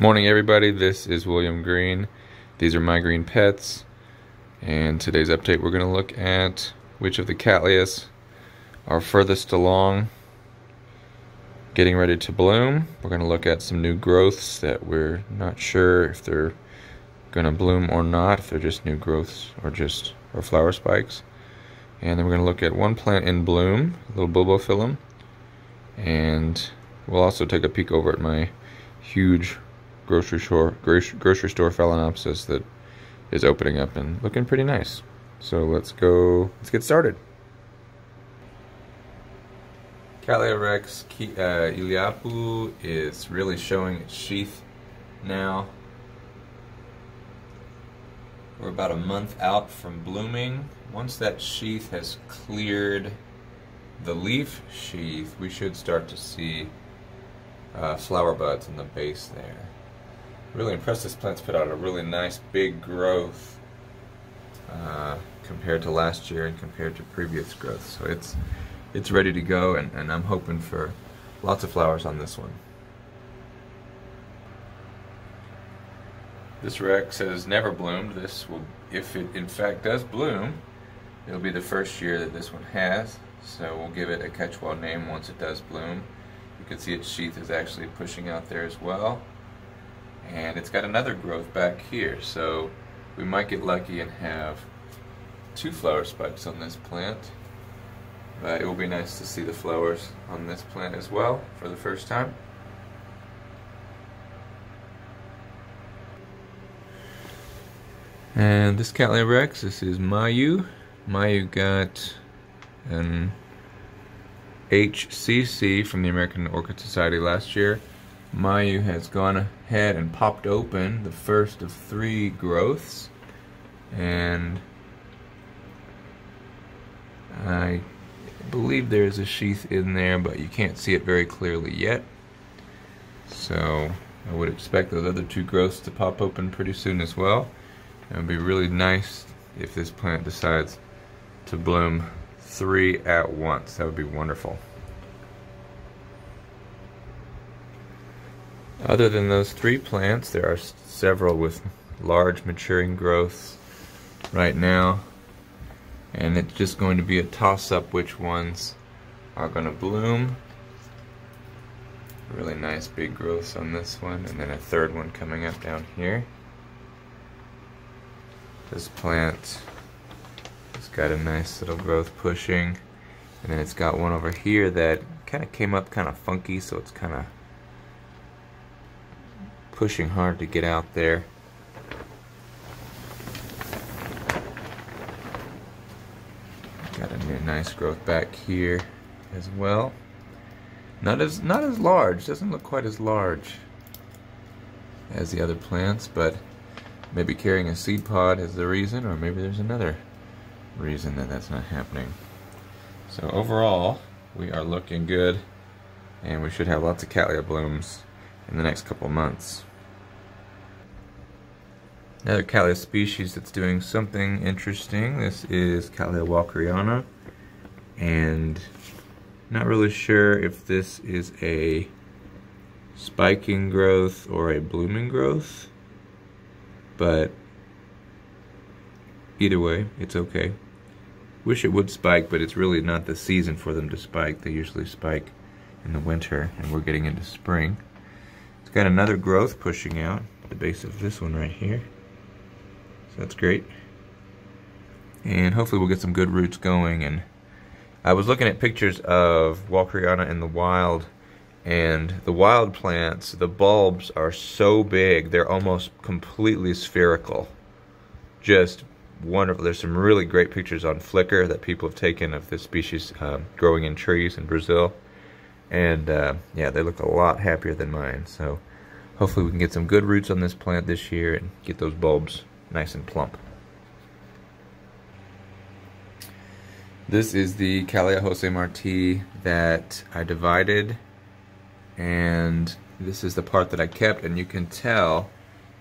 Morning everybody, this is William Green. These are my green pets. And today's update we're going to look at which of the Cattleyas are furthest along getting ready to bloom. We're going to look at some new growths that we're not sure if they're going to bloom or not, if they're just new growths or just or flower spikes. And then we're going to look at one plant in bloom, a little bulbophyllum. And we'll also take a peek over at my huge grocery store grocery store phalaenopsis that is opening up and looking pretty nice. So let's go, let's get started. Cattleya rex uh, Iliapu is really showing its sheath now. We're about a month out from blooming. Once that sheath has cleared the leaf sheath, we should start to see uh, flower buds in the base there. Really impressed this plant's put out a really nice big growth uh, compared to last year and compared to previous growth. So it's it's ready to go and, and I'm hoping for lots of flowers on this one. This Rex has never bloomed. This will, if it in fact does bloom, it'll be the first year that this one has. So we'll give it a catchwell name once it does bloom. You can see its sheath is actually pushing out there as well. And it's got another growth back here. So we might get lucky and have two flower spikes on this plant. But it will be nice to see the flowers on this plant as well for the first time. And this Cattleya Rex, this is Mayu. Mayu got an HCC from the American Orchid Society last year. Mayu has gone ahead and popped open the first of three growths. And I believe there's a sheath in there, but you can't see it very clearly yet. So I would expect those other two growths to pop open pretty soon as well. It would be really nice if this plant decides to bloom three at once. That would be wonderful. Other than those three plants, there are several with large maturing growths right now. And it's just going to be a toss-up which ones are going to bloom. Really nice big growths on this one, and then a third one coming up down here. This plant has got a nice little growth pushing. And then it's got one over here that kind of came up kind of funky, so it's kind of pushing hard to get out there. Got a new nice growth back here as well. Not as not as large, doesn't look quite as large as the other plants, but maybe carrying a seed pod is the reason, or maybe there's another reason that that's not happening. So overall, we are looking good, and we should have lots of Cattleya blooms in the next couple months. Another Cattleya species that's doing something interesting. This is Cattleya walkeriana, and not really sure if this is a spiking growth or a blooming growth but either way, it's okay. Wish it would spike, but it's really not the season for them to spike. They usually spike in the winter, and we're getting into spring. It's got another growth pushing out the base of this one right here. That's great. And hopefully we'll get some good roots going. And I was looking at pictures of Walkeriana in the wild and the wild plants, the bulbs are so big, they're almost completely spherical. Just wonderful. There's some really great pictures on Flickr that people have taken of this species uh, growing in trees in Brazil. And uh, yeah, they look a lot happier than mine. So hopefully we can get some good roots on this plant this year and get those bulbs nice and plump. This is the Cattleya Jose Marti that I divided and this is the part that I kept and you can tell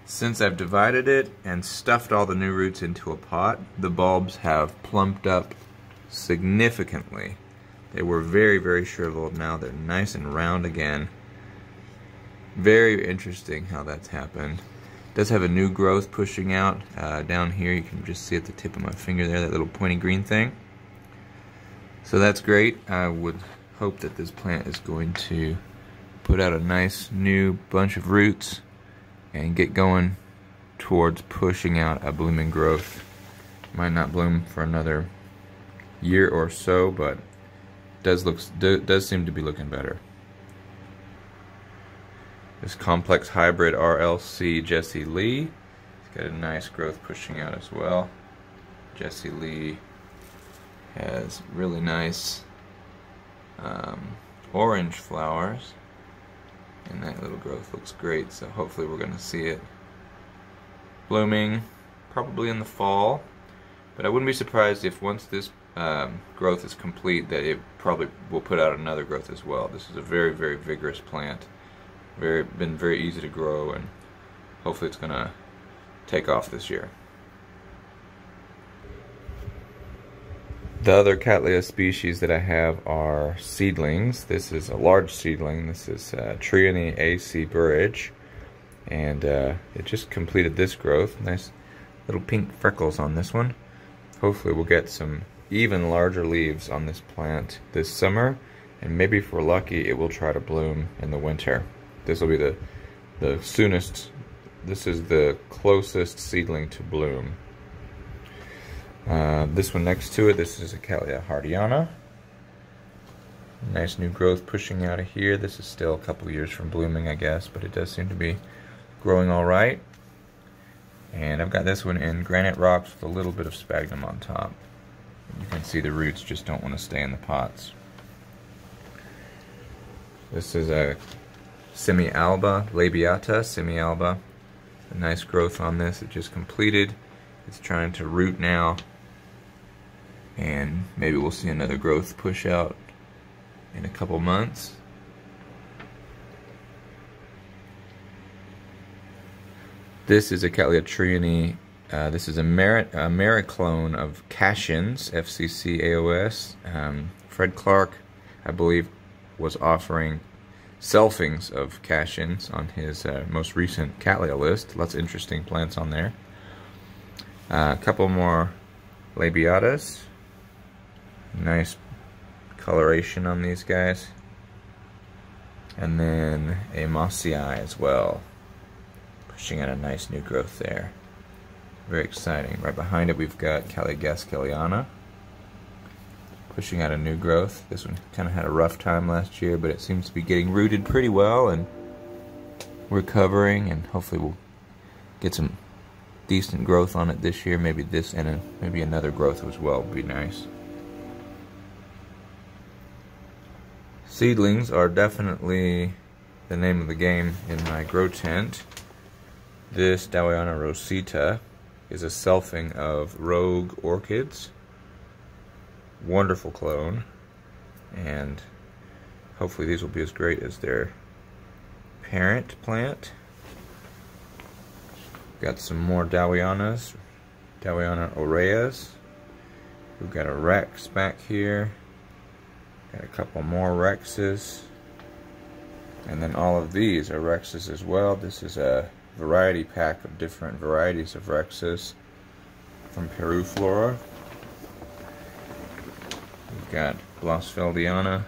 since I've divided it and stuffed all the new roots into a pot the bulbs have plumped up significantly they were very very shriveled now they're nice and round again Very interesting how that's happened. Does have a new growth pushing out uh, down here. You can just see at the tip of my finger there, that little pointy green thing. So that's great. I would hope that this plant is going to put out a nice new bunch of roots and get going towards pushing out a blooming growth. Might not bloom for another year or so, but does looks does seem to be looking better. This complex hybrid RLC Jesse Lee. It's got a nice growth pushing out as well. Jesse Lee has really nice um, orange flowers and that little growth looks great so hopefully we're going to see it blooming probably in the fall but I wouldn't be surprised if once this um, growth is complete that it probably will put out another growth as well. This is a very very vigorous plant very been very easy to grow and hopefully it's gonna take off this year. The other Cattleya species that I have are seedlings. This is a large seedling. This is uh, trianae AC Burridge. And uh, it just completed this growth. Nice little pink freckles on this one. Hopefully we'll get some even larger leaves on this plant this summer. And maybe if we're lucky, it will try to bloom in the winter. This will be the, the soonest, this is the closest seedling to bloom. Uh, this one next to it, this is a Cattleya hardyana. Nice new growth pushing out of here. This is still a couple years from blooming, I guess, but it does seem to be growing all right. And I've got this one in granite rocks with a little bit of sphagnum on top. You can see the roots just don't want to stay in the pots. This is a semi-alba, labiata, semi-alba. A nice growth on this. It just completed. It's trying to root now and maybe we'll see another growth push out in a couple months. This is a Cattleya. Uh, this is a merit a mericlone of Cassian's FCC AOS. Um, Fred Clarke, I believe, was offering selfings of Cassian's on his uh, most recent Cattleya list. Lots of interesting plants on there. Uh, a couple more labiatas. Nice coloration on these guys. And then a mossii as well. Pushing out a nice new growth there. Very exciting. Right behind it we've got gaskelliana. Pushing out a new growth. This one kind of had a rough time last year, but it seems to be getting rooted pretty well and recovering, and hopefully we'll get some decent growth on it this year. Maybe this and a, maybe another growth as well would be nice. Seedlings are definitely the name of the game in my grow tent. This Dowiana rosita is a selfing of Rogue Orchids. Wonderful clone. And hopefully these will be as great as their parent plant. Got some more Dowianas. Dowiana aurea. We've got a Rex back here. Got a couple more Rexes. And then all of these are Rexes as well. This is a variety pack of different varieties of Rexes from Peruflora. Got Blossfeldiana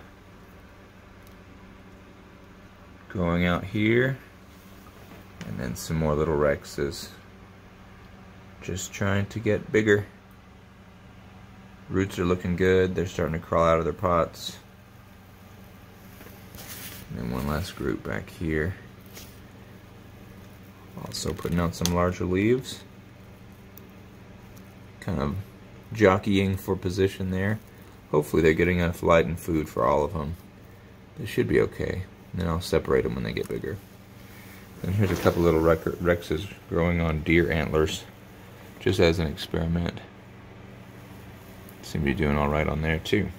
going out here. And then some more little Rexes just trying to get bigger. Roots are looking good. They're starting to crawl out of their pots. And then one last group back here. Also putting out some larger leaves. Kind of jockeying for position there. Hopefully they're getting enough light and food for all of them. They should be okay. Then I'll separate them when they get bigger. And here's a couple little rexes growing on deer antlers, just as an experiment. Seem to be doing all right on there too.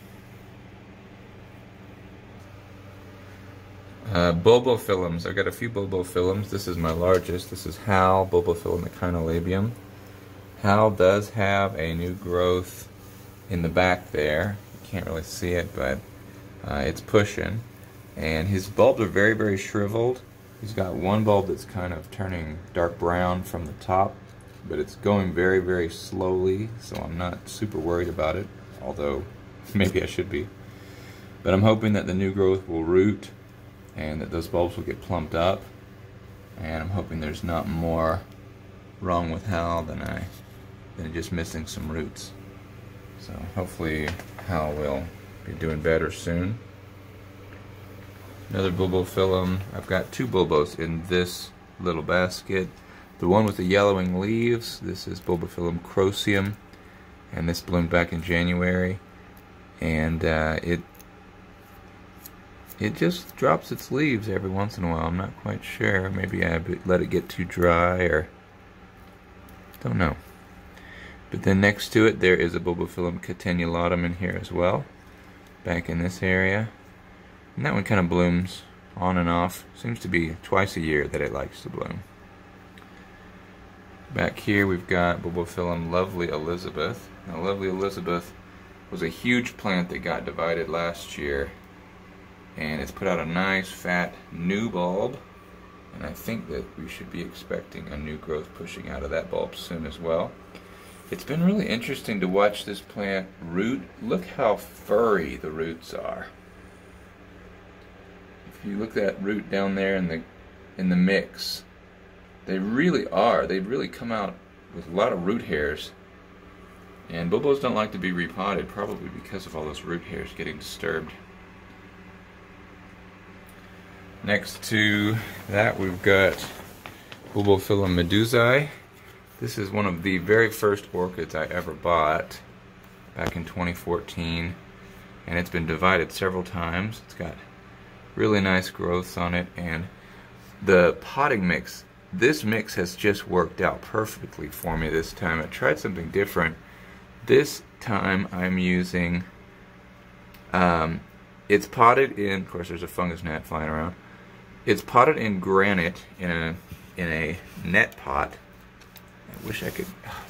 Uh, bulbophyllums. I've got a few bulbophyllums. This is my largest. This is Hal, Bulbophyllum echinolabium. Hal does have a new growth in the back there. You can't really see it, but uh, it's pushing. And his bulbs are very, very shriveled. He's got one bulb that's kind of turning dark brown from the top, but it's going very, very slowly, so I'm not super worried about it, although maybe I should be. But I'm hoping that the new growth will root and that those bulbs will get plumped up, and I'm hoping there's not more wrong with Hal than I than just missing some roots. So hopefully Hal will be doing better soon. Another bulbophyllum. I've got two bulbos in this little basket. The one with the yellowing leaves, this is Bulbophyllum croceum, and this bloomed back in January. And uh, it it just drops its leaves every once in a while. I'm not quite sure. Maybe I let it get too dry or don't know. But then next to it there is a Bulbophyllum catenulatum in here as well. Back in this area. And that one kind of blooms on and off. Seems to be twice a year that it likes to bloom. Back here we've got Bulbophyllum Lovely Elizabeth. Now Lovely Elizabeth was a huge plant that got divided last year and it's put out a nice fat new bulb and I think that we should be expecting a new growth pushing out of that bulb soon as well. It's been really interesting to watch this plant root. Look how furry the roots are. If you look at that root down there in the in the mix, they really are. They've really come out with a lot of root hairs. And bulbos don't like to be repotted, probably because of all those root hairs getting disturbed. Next to that we've got Bulbophyllum medusae. This is one of the very first orchids I ever bought back in 2014 and it's been divided several times. It's got really nice growths on it and the potting mix this mix has just worked out perfectly for me this time. I tried something different. This time I'm using um, it's potted in, of course there's a fungus gnat flying around. It's potted in granite in a in a net pot I wish I could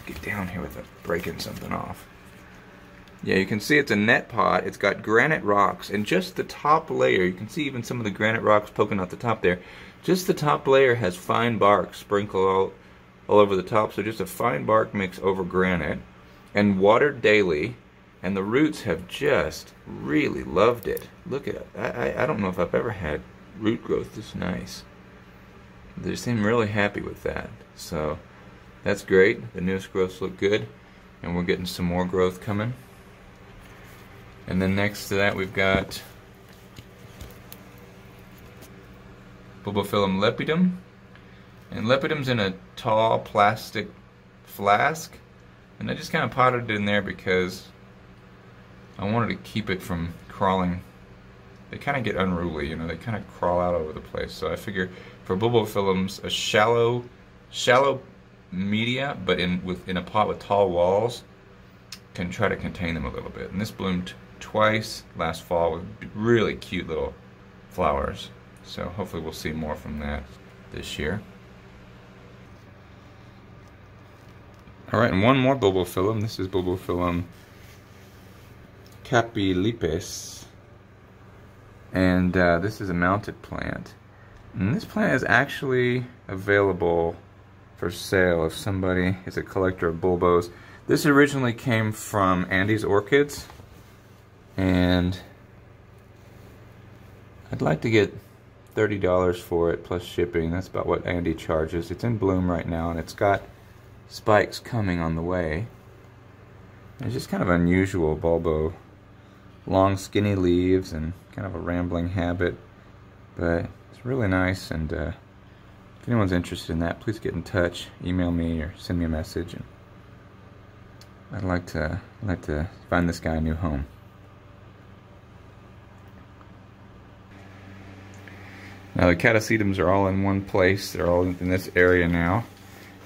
get down here without breaking something off. Yeah, you can see it's a net pot. It's got granite rocks, and just the top layer, you can see even some of the granite rocks poking out the top there. Just the top layer has fine bark sprinkled all, all over the top, so just a fine bark mix over granite, and watered daily, and the roots have just really loved it. Look at it. I, I don't know if I've ever had root growth this nice. They seem really happy with that. So that's great. The newest growths look good. And we're getting some more growth coming. And then next to that we've got Bulbophyllum lepidum. And lepidum's in a tall plastic flask. And I just kind of potted it in there because I wanted to keep it from crawling. They kind of get unruly, you know, they kind of crawl out over the place. So I figure for bulbophyllums, a shallow, shallow media, but in with in a pot with tall walls, can try to contain them a little bit. And this bloomed twice last fall with really cute little flowers. So hopefully we'll see more from that this year. Alright, and one more bulbophyllum. This is bulbophyllum capillipes. And uh, this is a mounted plant. And this plant is actually available for sale if somebody is a collector of bulbos. This originally came from Andy's Orchids and I'd like to get $30 for it plus shipping. That's about what Andy charges. It's in bloom right now and it's got spikes coming on the way. It's just kind of unusual bulbo. Long skinny leaves and kind of a rambling habit. But it's really nice and uh, if anyone's interested in that, please get in touch. Email me or send me a message. And I'd like to I'd like to find this guy a new home. Now the catasetums are all in one place. They're all in this area now.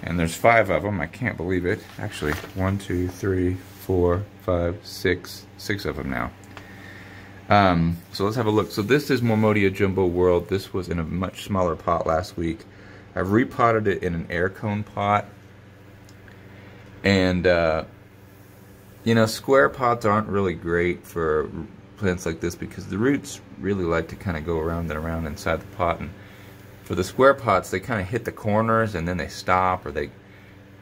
And there's five of them. I can't believe it. Actually, one, two, three, four, five, six, six of them now. Um, so let's have a look. So this is Mormodia Jumbo World. This was in a much smaller pot last week. I've repotted it in an air cone pot. And, uh, you know, square pots aren't really great for plants like this because the roots really like to kind of go around and around inside the pot. And For the square pots, they kind of hit the corners and then they stop or they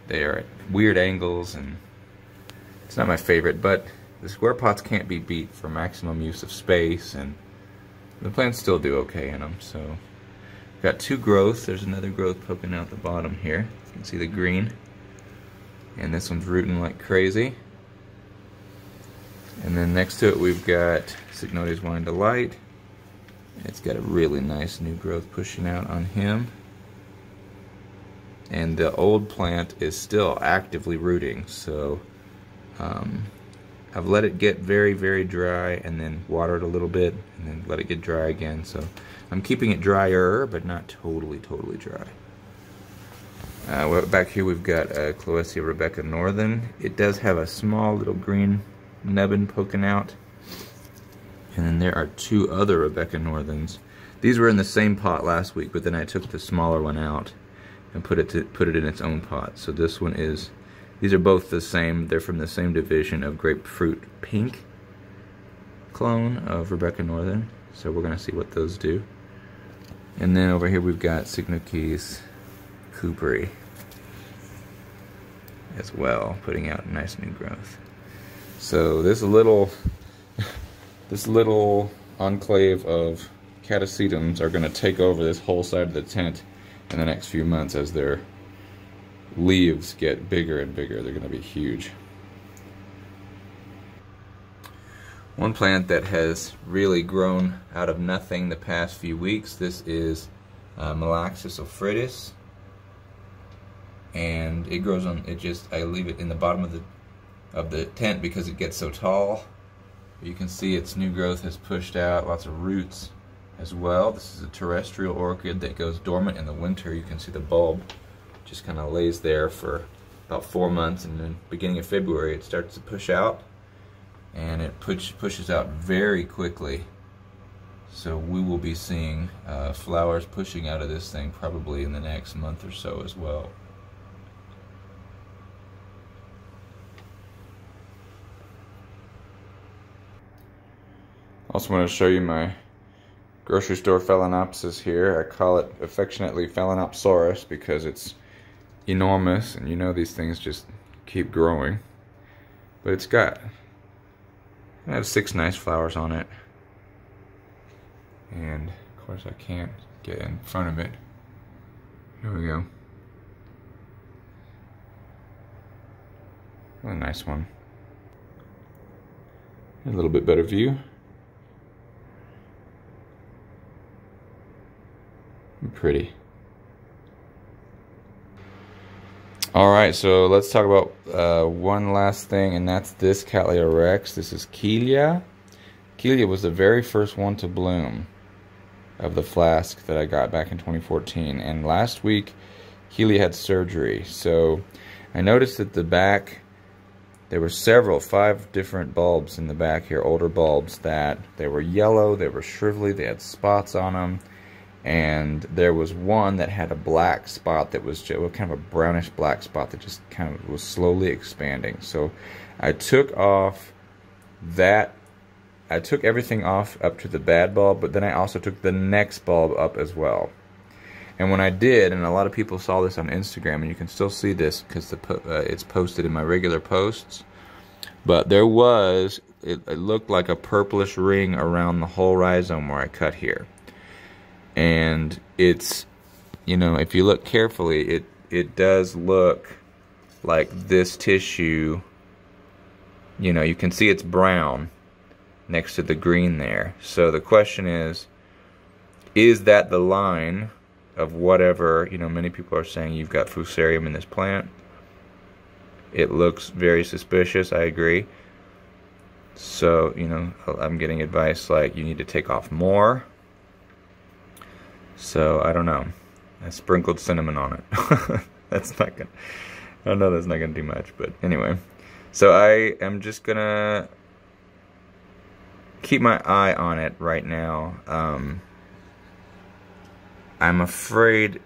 they are at weird angles and it's not my favorite, but the square pots can't be beat for maximum use of space and the plants still do okay in them. So got two growths. There's another growth poking out the bottom here. You can see the green. And this one's rooting like crazy. And then next to it we've got Cycnodes Wine Delight. It's got a really nice new growth pushing out on him. And the old plant is still actively rooting, so um, I've let it get very, very dry and then water it a little bit and then let it get dry again. So I'm keeping it drier, but not totally, totally dry. Uh, back here we've got uh, Clowesia Rebecca Northern. It does have a small little green nubbin poking out. And then there are two other Rebecca Northerns. These were in the same pot last week, but then I took the smaller one out and put it to, put it in its own pot. So this one is, these are both the same. They're from the same division of Grapefruit Pink clone of Rebecca Northern. So we're gonna see what those do. And then over here we've got Cycnoches cooperi as well, putting out nice new growth. So this little this little enclave of catasetums are going to take over this whole side of the tent in the next few months as their leaves get bigger and bigger. They're going to be huge. One plant that has really grown out of nothing the past few weeks, this is uh, Malaxis ophrydis. And it grows on, it just, I leave it in the bottom of the of the tent because it gets so tall. You can see its new growth has pushed out lots of roots as well. This is a terrestrial orchid that goes dormant in the winter. You can see the bulb just kind of lays there for about four months and then beginning of February it starts to push out and it push, pushes out very quickly. So we will be seeing uh, flowers pushing out of this thing probably in the next month or so as well. Also want to show you my grocery store Phalaenopsis here. I call it affectionately Phalaenopsaurus because it's enormous and you know these things just keep growing. But it's got, I have six nice flowers on it. And of course I can't get in front of it. Here we go. a nice one. A little bit better view. pretty. All right, so let's talk about uh, one last thing, and that's this Cattleya rex. This is Keelia. Keelia was the very first one to bloom of the flask that I got back in 2014. And last week, Keelia had surgery. So I noticed that the back, there were several, five different bulbs in the back here, older bulbs, that they were yellow, they were shrivelly, they had spots on them and there was one that had a black spot that was just, kind of a brownish black spot that just kind of was slowly expanding. So I took off that, I took everything off up to the bad bulb, but then I also took the next bulb up as well. And when I did, and a lot of people saw this on Instagram, and you can still see this because uh, it's posted in my regular posts, but there was, it, it looked like a purplish ring around the whole rhizome where I cut here and it's you know if you look carefully it it does look like this tissue you know you can see it's brown next to the green there. So the question is is that the line of whatever you know many people are saying you've got fusarium in this plant? It looks very suspicious I agree. So you know I'm getting advice like you need to take off more so I don't know. I sprinkled cinnamon on it. that's not gonna. I know that's not gonna do much, but anyway. So I am just gonna keep my eye on it right now. Um, I'm afraid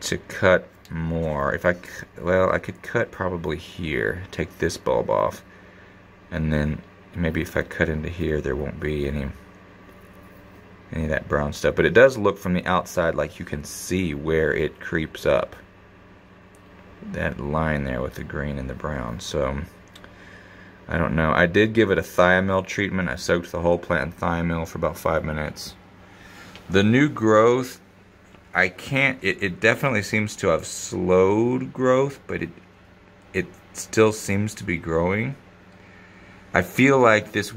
to cut more. If I, well, I could cut probably here. Take this bulb off. And then maybe if I cut into here, there won't be any any of that brown stuff. But it does look from the outside like you can see where it creeps up. That line there with the green and the brown. So, I don't know. I did give it a Thiomyl treatment. I soaked the whole plant in Thiomyl for about five minutes. The new growth, I can't, it, it definitely seems to have slowed growth, but it, it still seems to be growing. I feel like this,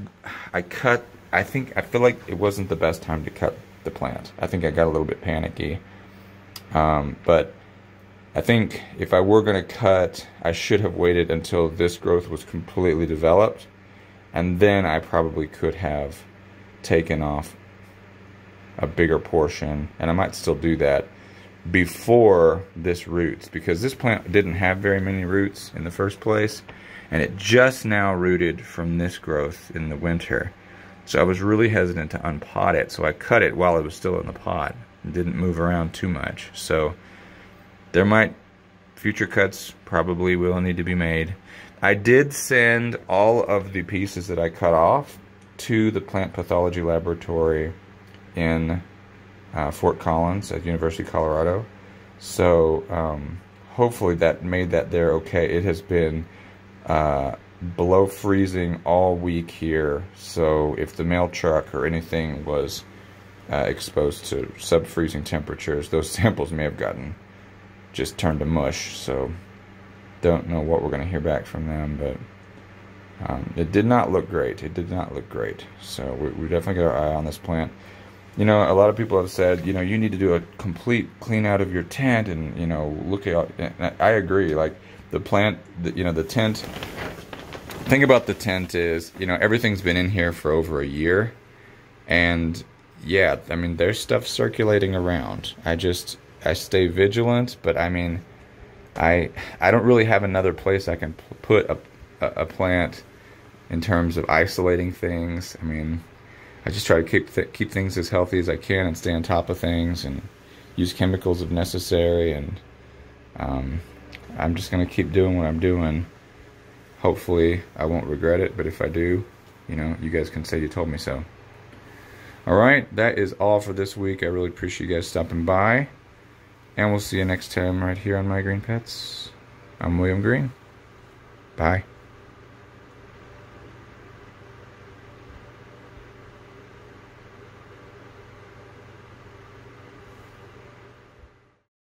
I cut, I think, I feel like it wasn't the best time to cut the plant. I think I got a little bit panicky. Um, but I think if I were going to cut, I should have waited until this growth was completely developed. And then I probably could have taken off a bigger portion. And I might still do that before this roots because this plant didn't have very many roots in the first place and it just now rooted from this growth in the winter. So I was really hesitant to unpot it, so I cut it while it was still in the pot. Didn't move around too much. So there might, future cuts probably will need to be made. I did send all of the pieces that I cut off to the plant pathology laboratory in uh, Fort Collins at University of Colorado. So um, hopefully that made that there okay. It has been uh, below freezing all week here. So if the mail truck or anything was uh, exposed to sub-freezing temperatures, those samples may have gotten just turned to mush. So don't know what we're going to hear back from them, but um, it did not look great. It did not look great. So we, we definitely got our eye on this plant. You know, a lot of people have said, you know, you need to do a complete clean out of your tent and, you know, look at, I agree. Like, the plant, the, you know, the tent. Thing about the tent is, you know, everything's been in here for over a year, and yeah, I mean, there's stuff circulating around. I just, I stay vigilant, but I mean, I, I don't really have another place I can put a, a, plant in terms of isolating things. I mean, I just try to keep th keep things as healthy as I can and stay on top of things and use chemicals if necessary and um, I'm just going to keep doing what I'm doing. Hopefully, I won't regret it, but if I do, you know, you guys can say you told me so. Alright, that is all for this week. I really appreciate you guys stopping by. And we'll see you next time right here on My Green Pets. I'm William Green. Bye.